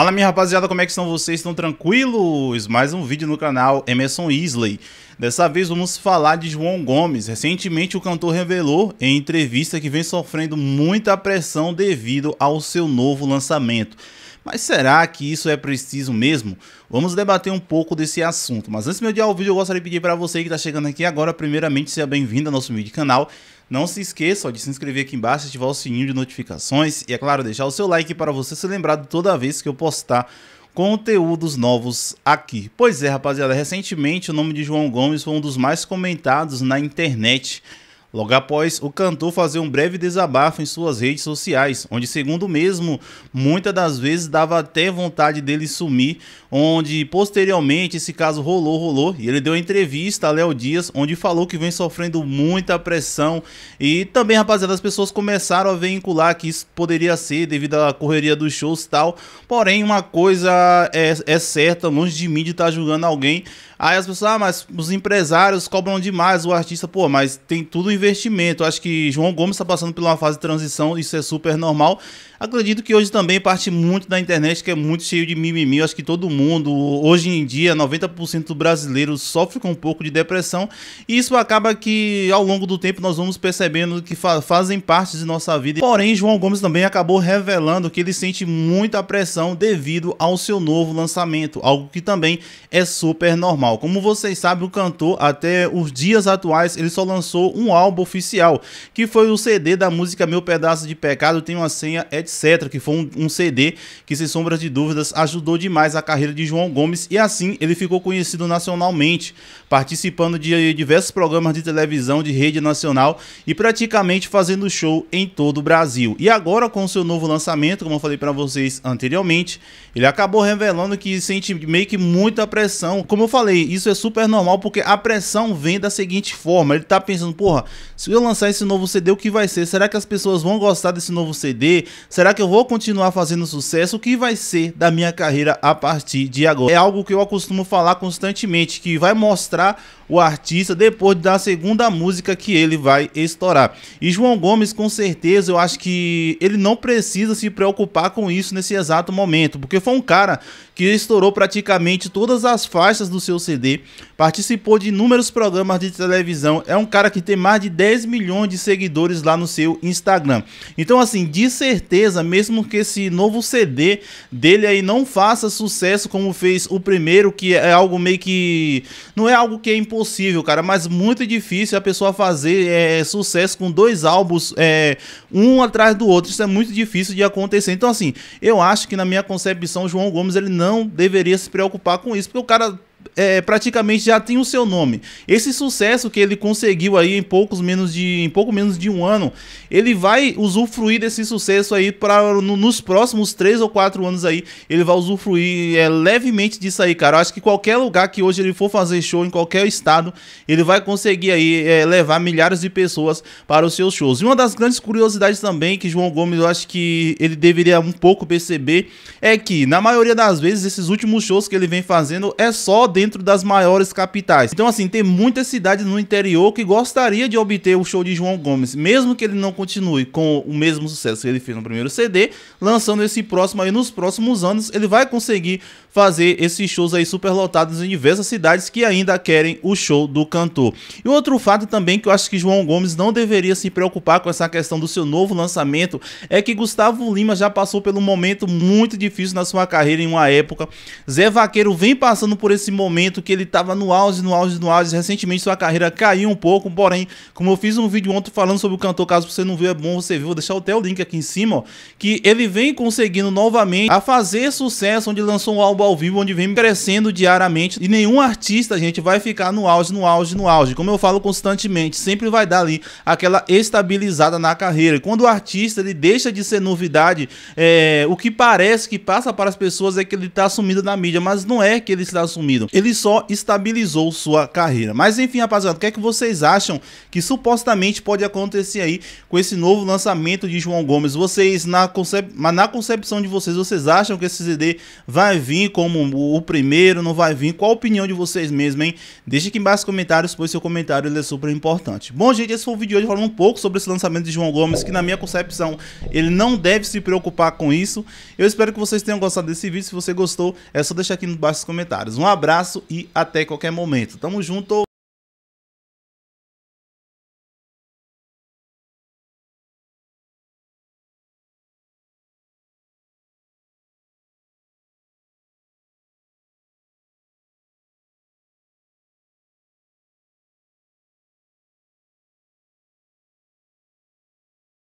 Fala minha rapaziada, como é que estão vocês? Estão tranquilos? Mais um vídeo no canal Emerson Isley. Dessa vez vamos falar de João Gomes. Recentemente o cantor revelou em entrevista que vem sofrendo muita pressão devido ao seu novo lançamento. Mas será que isso é preciso mesmo? Vamos debater um pouco desse assunto. Mas antes de eu o vídeo, eu gostaria de pedir para você que está chegando aqui agora, primeiramente, seja bem-vindo ao nosso vídeo canal. Não se esqueça de se inscrever aqui embaixo, ativar o sininho de notificações e, é claro, deixar o seu like para você ser lembrado toda vez que eu postar conteúdos novos aqui. Pois é, rapaziada, recentemente o nome de João Gomes foi um dos mais comentados na internet Logo após o cantor fazer um breve desabafo em suas redes sociais, onde, segundo o mesmo, muitas das vezes dava até vontade dele sumir, onde posteriormente esse caso rolou, rolou, e ele deu entrevista a Léo Dias, onde falou que vem sofrendo muita pressão e também, rapaziada, as pessoas começaram a vincular que isso poderia ser devido à correria dos shows e tal, porém uma coisa é, é certa, longe de mim de estar tá julgando alguém, Aí as pessoas, ah, mas os empresários cobram demais o artista, pô, mas tem tudo investimento. Acho que João Gomes está passando por uma fase de transição, isso é super normal. Acredito que hoje também parte muito da internet, que é muito cheio de mimimi. Acho que todo mundo, hoje em dia, 90% do brasileiro sofre com um pouco de depressão. E isso acaba que, ao longo do tempo, nós vamos percebendo que fa fazem parte de nossa vida. Porém, João Gomes também acabou revelando que ele sente muita pressão devido ao seu novo lançamento, algo que também é super normal. Como vocês sabem, o cantor, até os dias atuais, ele só lançou um álbum oficial, que foi o CD da música Meu Pedaço de Pecado, tem uma senha, etc que foi um, um, CD que, sem sombra de dúvidas, ajudou demais a carreira de João Gomes e assim ele ficou conhecido nacionalmente, participando de diversos programas de televisão de rede nacional e praticamente fazendo show em todo o Brasil. E agora, com seu novo lançamento, como eu falei para vocês anteriormente, ele acabou revelando que sente meio que muita pressão. Como eu falei, isso é super normal porque a pressão vem da seguinte forma: ele tá pensando, porra, se eu lançar esse novo CD, o que vai ser? Será que as pessoas vão gostar desse novo CD? Será que eu vou continuar fazendo sucesso? O que vai ser da minha carreira a partir de agora? É algo que eu costumo falar constantemente, que vai mostrar o artista depois da segunda música que ele vai estourar. E João Gomes, com certeza, eu acho que ele não precisa se preocupar com isso nesse exato momento, porque foi um cara que estourou praticamente todas as faixas do seu CD, participou de inúmeros programas de televisão, é um cara que tem mais de 10 milhões de seguidores lá no seu Instagram. Então, assim, de certeza, mesmo que esse novo CD dele aí não faça sucesso como fez o primeiro, que é algo meio que. Não é algo que é impossível possível, cara, mas muito difícil a pessoa fazer é, sucesso com dois álbuns, é, um atrás do outro. Isso é muito difícil de acontecer. Então, assim, eu acho que na minha concepção, João Gomes ele não deveria se preocupar com isso, porque o cara é, praticamente já tem o seu nome. Esse sucesso que ele conseguiu aí em poucos menos de em pouco menos de um ano, ele vai usufruir desse sucesso aí para no, nos próximos três ou quatro anos aí, ele vai usufruir é, levemente disso aí, cara. Eu acho que qualquer lugar que hoje ele for fazer show em qualquer estado, ele vai conseguir aí é, levar milhares de pessoas para os seus shows. E uma das grandes curiosidades também que João Gomes eu acho que ele deveria um pouco perceber é que na maioria das vezes esses últimos shows que ele vem fazendo é só dentro das maiores capitais. Então, assim, tem muitas cidades no interior que gostaria de obter o show de João Gomes, mesmo que ele não continue com o mesmo sucesso que ele fez no primeiro CD, lançando esse próximo aí nos próximos anos, ele vai conseguir fazer esses shows aí super lotados em diversas cidades que ainda querem o show do cantor. E outro fato também que eu acho que João Gomes não deveria se preocupar com essa questão do seu novo lançamento é que Gustavo Lima já passou um momento muito difícil na sua carreira em uma época. Zé Vaqueiro vem passando por esse momento que ele estava no auge, no auge, no auge. Recentemente sua carreira caiu um pouco, porém, como eu fiz um vídeo ontem falando sobre o cantor, caso você não viu, é bom você ver, vou deixar até o link aqui em cima, ó, que ele vem conseguindo novamente a fazer sucesso, onde lançou um álbum ao vivo onde vem crescendo diariamente e nenhum artista, gente, vai ficar no auge, no auge, no auge. Como eu falo constantemente, sempre vai dar ali aquela estabilizada na carreira. E quando o artista ele deixa de ser novidade, é, o que parece que passa para as pessoas é que ele está sumido na mídia, mas não é que ele está sumido. Ele só estabilizou sua carreira. Mas enfim, rapaziada, o que é que vocês acham que supostamente pode acontecer aí com esse novo lançamento de João Gomes? Vocês, na, concep... na concepção de vocês, vocês acham que esse CD vai vir como o primeiro, não vai vir? Qual a opinião de vocês mesmo, hein? Deixe aqui embaixo nos comentários, pois seu comentário ele é super importante. Bom, gente, esse foi o vídeo de hoje falando um pouco sobre esse lançamento de João Gomes, que na minha concepção, ele não deve se preocupar com isso. Eu espero que vocês tenham gostado desse vídeo. Se você gostou, é só deixar aqui embaixo nos comentários. Um abraço e até qualquer momento. Tamo junto!